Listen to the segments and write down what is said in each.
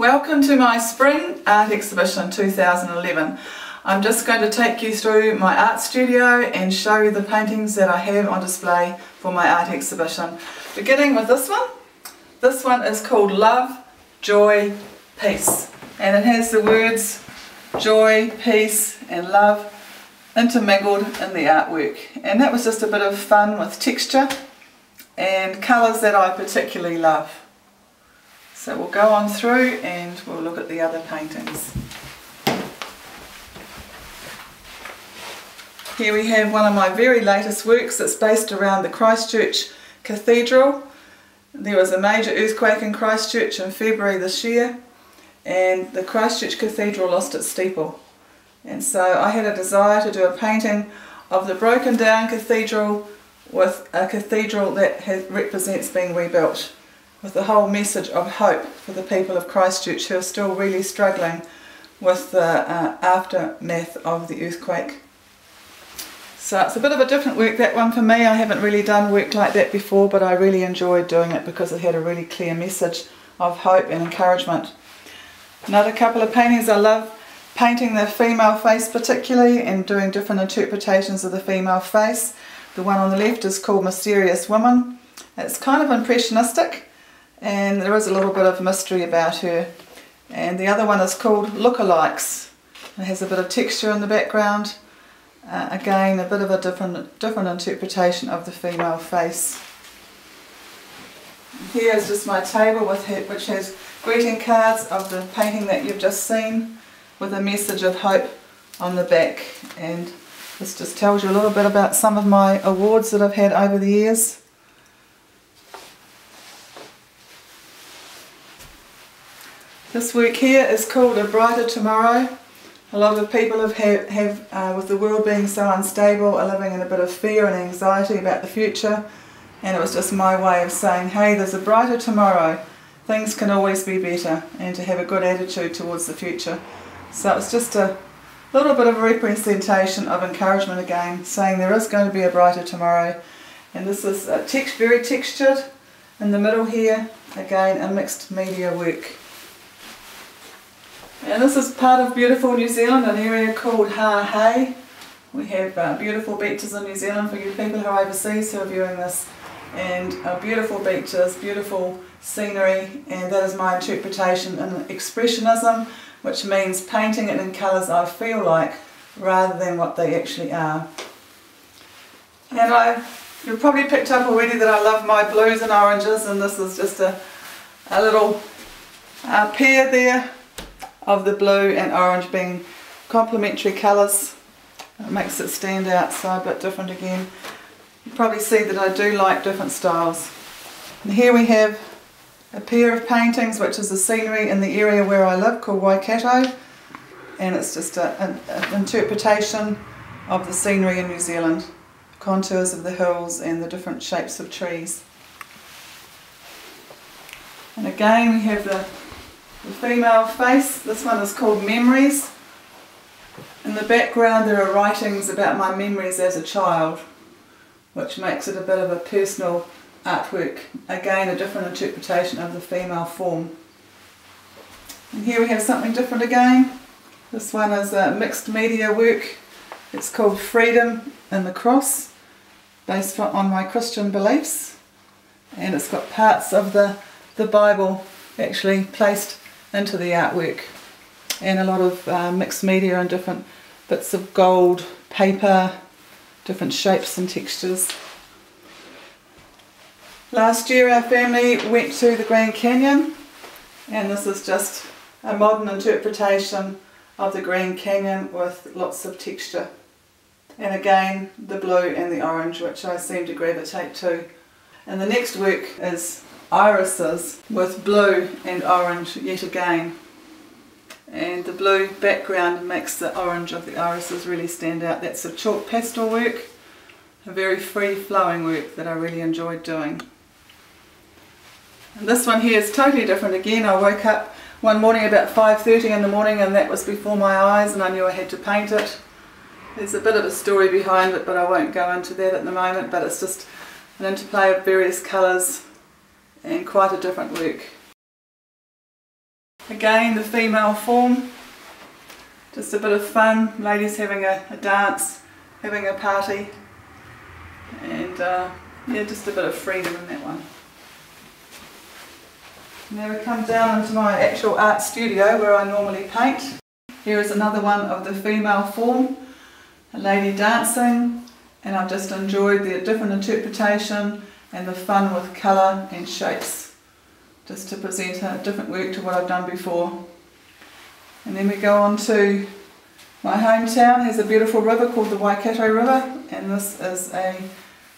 Welcome to my Spring Art Exhibition 2011. I'm just going to take you through my art studio and show you the paintings that I have on display for my art exhibition. Beginning with this one. This one is called Love, Joy, Peace and it has the words joy, peace and love intermingled in the artwork and that was just a bit of fun with texture and colours that I particularly love. So we'll go on through and we'll look at the other paintings. Here we have one of my very latest works that's based around the Christchurch Cathedral. There was a major earthquake in Christchurch in February this year and the Christchurch Cathedral lost its steeple. And so I had a desire to do a painting of the broken down cathedral with a cathedral that has, represents being rebuilt with the whole message of hope for the people of Christchurch who are still really struggling with the uh, aftermath of the earthquake. So it's a bit of a different work, that one for me. I haven't really done work like that before, but I really enjoyed doing it because it had a really clear message of hope and encouragement. Another couple of paintings I love painting the female face particularly and doing different interpretations of the female face. The one on the left is called Mysterious Woman. It's kind of impressionistic and there is a little bit of mystery about her. And the other one is called Lookalikes. It has a bit of texture in the background. Uh, again, a bit of a different, different interpretation of the female face. Here is just my table with it, which has greeting cards of the painting that you've just seen with a message of hope on the back. And this just tells you a little bit about some of my awards that I've had over the years. This work here is called A Brighter Tomorrow. A lot of people have, have, uh, with the world being so unstable, are living in a bit of fear and anxiety about the future. And it was just my way of saying, hey, there's a brighter tomorrow. Things can always be better and to have a good attitude towards the future. So it's just a little bit of a representation of encouragement again, saying there is going to be a brighter tomorrow. And this is text, very textured in the middle here. Again, a mixed media work. And this is part of beautiful New Zealand, an area called Hahei. We have uh, beautiful beaches in New Zealand for you people who are overseas who are viewing this. And uh, beautiful beaches, beautiful scenery, and that is my interpretation in Expressionism, which means painting it in colours I feel like rather than what they actually are. And I, you've probably picked up already that I love my blues and oranges, and this is just a, a little uh, pair there of the blue and orange being complementary colours. It makes it stand out so a bit different again. You probably see that I do like different styles. And here we have a pair of paintings which is the scenery in the area where I live called Waikato and it's just an interpretation of the scenery in New Zealand, contours of the hills and the different shapes of trees. And again we have the the female face. This one is called Memories. In the background there are writings about my memories as a child, which makes it a bit of a personal artwork. Again, a different interpretation of the female form. And here we have something different again. This one is a mixed media work. It's called Freedom in the Cross, based on my Christian beliefs. And it's got parts of the, the Bible actually placed into the artwork and a lot of uh, mixed media and different bits of gold, paper, different shapes and textures. Last year our family went to the Grand Canyon and this is just a modern interpretation of the Grand Canyon with lots of texture. And again the blue and the orange which I seem to gravitate to. And the next work is irises with blue and orange yet again and the blue background makes the orange of the irises really stand out. That's a chalk pastel work, a very free flowing work that I really enjoyed doing. And this one here is totally different again. I woke up one morning about 5.30 in the morning and that was before my eyes and I knew I had to paint it. There's a bit of a story behind it but I won't go into that at the moment but it's just an interplay of various colours and quite a different work. Again, the female form. Just a bit of fun, ladies having a, a dance, having a party. And uh, yeah, just a bit of freedom in that one. Now we come down into my actual art studio where I normally paint. Here is another one of the female form, a lady dancing, and I've just enjoyed the different interpretation and the fun with colour and shapes, just to present a different work to what I've done before. And then we go on to my hometown has a beautiful river called the Waikato River, and this is a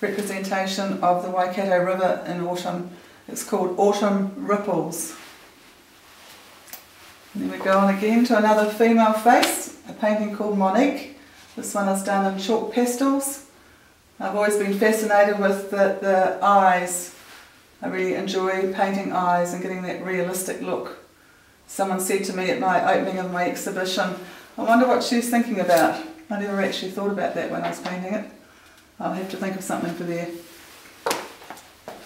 representation of the Waikato River in autumn it's called Autumn Ripples. And then we go on again to another female face, a painting called Monique. This one is done in chalk pastels. I've always been fascinated with the, the eyes. I really enjoy painting eyes and getting that realistic look. Someone said to me at my opening of my exhibition, I wonder what she's thinking about. I never actually thought about that when I was painting it. I'll have to think of something for there.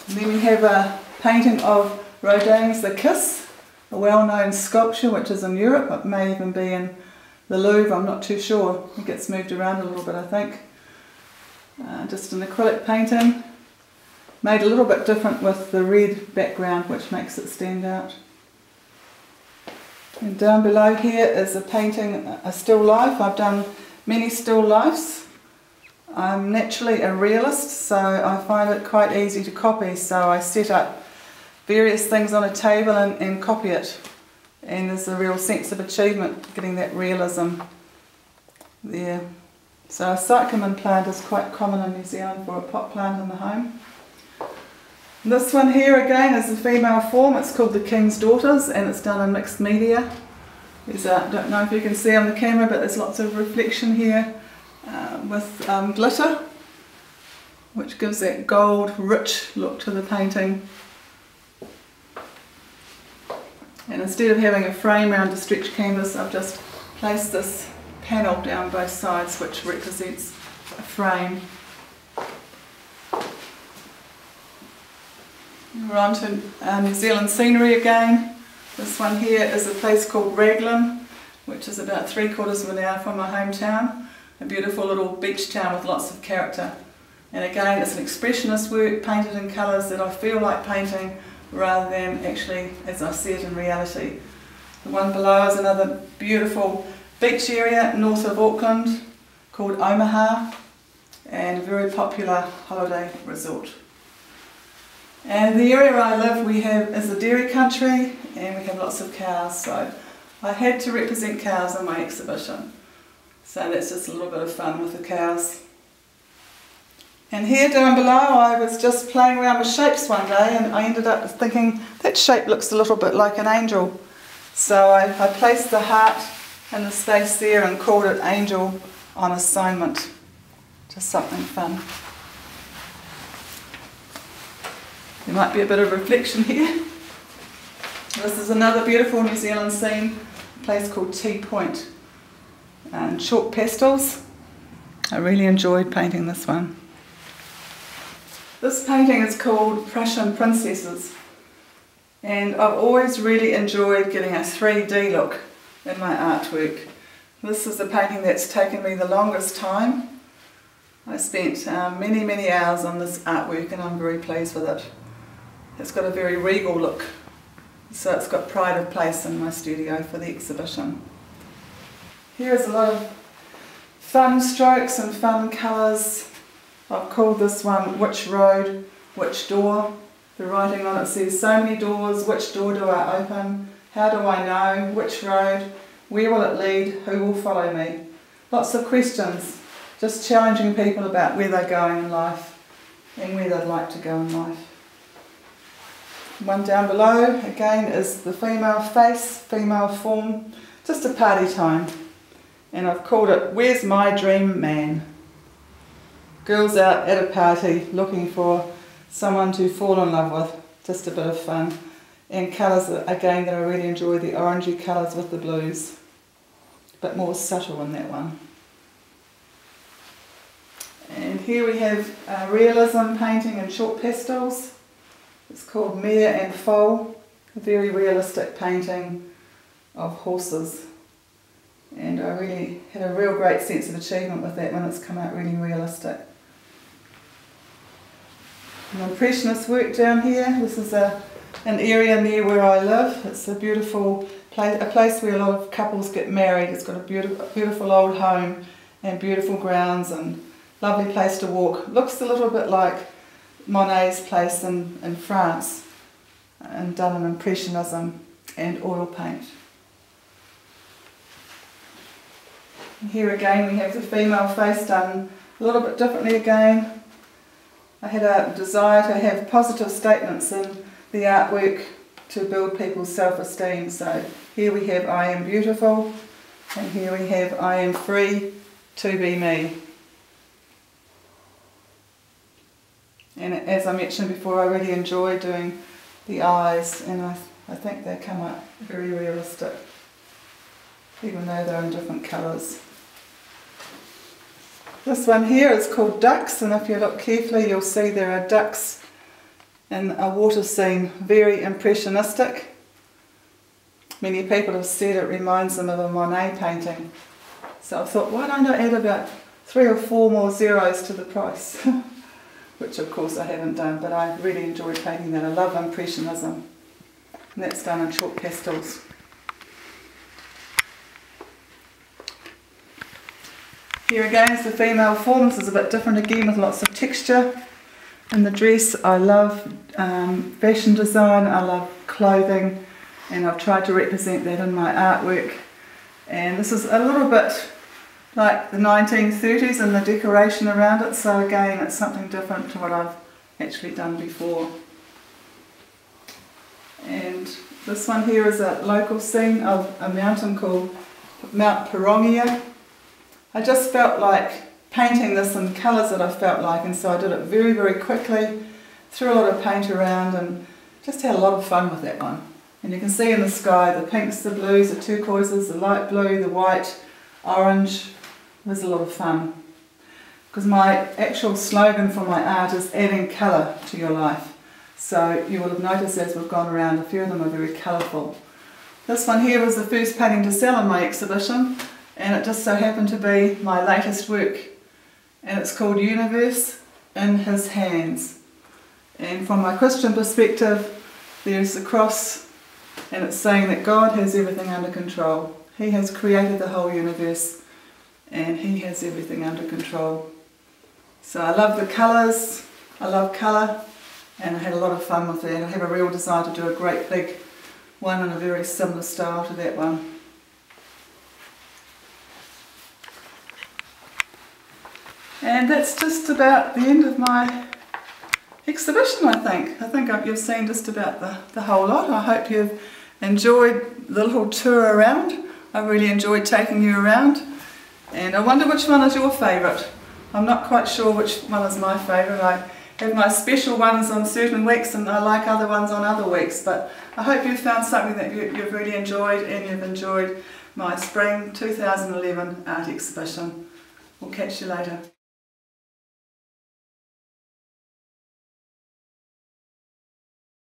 And then we have a painting of Rodin's The Kiss, a well-known sculpture which is in Europe, it may even be in the Louvre, I'm not too sure. It gets moved around a little bit I think. Uh, just an acrylic painting, made a little bit different with the red background which makes it stand out. And down below here is a painting, a still life. I've done many still lifes I'm naturally a realist, so I find it quite easy to copy. So I set up various things on a table and, and copy it. And there's a real sense of achievement getting that realism there. So a cyclamen plant is quite common in New Zealand for a pot plant in the home. This one here again is a female form. It's called the King's Daughters and it's done in mixed media. I don't know if you can see on the camera, but there's lots of reflection here uh, with um, glitter, which gives that gold, rich look to the painting. And instead of having a frame around a stretch canvas, I've just placed this panel down both sides, which represents a frame. We're on to uh, New Zealand scenery again. This one here is a place called Raglan, which is about three quarters of an hour from my hometown a beautiful little beach town with lots of character. And again, it's an expressionist work painted in colours that I feel like painting rather than actually as I see it in reality. The one below is another beautiful beach area north of Auckland called Omaha and a very popular holiday resort. And the area I live we have is a dairy country and we have lots of cows so I had to represent cows in my exhibition. So that's just a little bit of fun with the cows. And here down below I was just playing around with shapes one day and I ended up thinking that shape looks a little bit like an angel. So I, I placed the heart in the space there and called it angel on assignment. Just something fun. There might be a bit of reflection here. This is another beautiful New Zealand scene, a place called T Point and chalk pastels. I really enjoyed painting this one. This painting is called Prussian Princesses and I've always really enjoyed getting a 3D look in my artwork. This is the painting that's taken me the longest time. I spent um, many many hours on this artwork and I'm very pleased with it. It's got a very regal look so it's got pride of place in my studio for the exhibition. Here's a lot of fun strokes and fun colours. I've called this one Which Road, Which Door. The writing on it says, so many doors, which door do I open? How do I know? Which road? Where will it lead? Who will follow me? Lots of questions, just challenging people about where they're going in life and where they'd like to go in life. One down below, again, is the female face, female form, just a party time and I've called it Where's My Dream Man? Girls out at a party looking for someone to fall in love with, just a bit of fun. And colours, again, that I really enjoy, the orangey colours with the blues. but more subtle in that one. And here we have realism painting in chalk pastels. It's called Mere and Foal, a very realistic painting of horses. And I really had a real great sense of achievement with that when it's come out really realistic. An impressionist work down here. This is a an area near where I live. It's a beautiful place, a place where a lot of couples get married. It's got a beautiful, beautiful old home and beautiful grounds and lovely place to walk. Looks a little bit like Monet's place in, in France and done in Impressionism and oil paint. Here again we have the female face done a little bit differently again. I had a desire to have positive statements in the artwork to build people's self-esteem. So here we have I am beautiful and here we have I am free to be me. And as I mentioned before, I really enjoy doing the eyes and I, I think they come out very realistic, even though they're in different colours. This one here is called Ducks and if you look carefully you'll see there are ducks in a water scene, very impressionistic. Many people have said it reminds them of a Monet painting. So I thought, why don't I add about three or four more zeros to the price? Which of course I haven't done, but I really enjoyed painting that. I love Impressionism. And that's done in chalk pastels. Here again is the female form. This is a bit different again with lots of texture in the dress. I love um, fashion design, I love clothing, and I've tried to represent that in my artwork. And this is a little bit like the 1930s and the decoration around it, so again it's something different to what I've actually done before. And this one here is a local scene of a mountain called Mount Pirongia. I just felt like painting this in colours that I felt like and so I did it very very quickly, threw a lot of paint around and just had a lot of fun with that one. And you can see in the sky the pinks, the blues, the turquoises, the light blue, the white, orange, it was a lot of fun. Because my actual slogan for my art is adding colour to your life. So you will have noticed as we've gone around, a few of them are very colourful. This one here was the first painting to sell in my exhibition and it just so happened to be my latest work and it's called Universe in His Hands. And from my Christian perspective, there's the cross and it's saying that God has everything under control. He has created the whole universe and he has everything under control. So I love the colours, I love colour, and I had a lot of fun with that. I have a real desire to do a great big one in a very similar style to that one. And that's just about the end of my exhibition, I think. I think you've seen just about the, the whole lot. I hope you've enjoyed the little tour around. I really enjoyed taking you around. And I wonder which one is your favourite. I'm not quite sure which one is my favourite. I have my special ones on certain weeks and I like other ones on other weeks. But I hope you've found something that you, you've really enjoyed and you've enjoyed my Spring 2011 art exhibition. We'll catch you later.